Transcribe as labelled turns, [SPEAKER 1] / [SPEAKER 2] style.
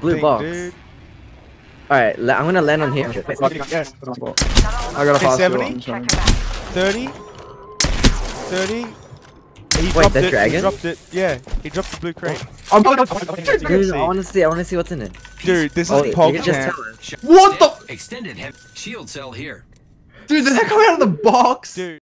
[SPEAKER 1] blue box. Alright, I'm gonna land on here.
[SPEAKER 2] I got a fast
[SPEAKER 3] 70? 30? 30? He
[SPEAKER 1] Wait,
[SPEAKER 3] dropped
[SPEAKER 1] the
[SPEAKER 3] it. He dropped it. Yeah, he dropped the blue crate.
[SPEAKER 2] Oh, I'm oh,
[SPEAKER 1] Dude, I wanna see, I wanna see what's in it.
[SPEAKER 3] Dude, this is
[SPEAKER 1] Oh,
[SPEAKER 2] What the?
[SPEAKER 4] Extended shield cell here.
[SPEAKER 2] Dude, did that come out of the box?
[SPEAKER 3] Dude.